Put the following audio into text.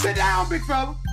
Sit down, big fella.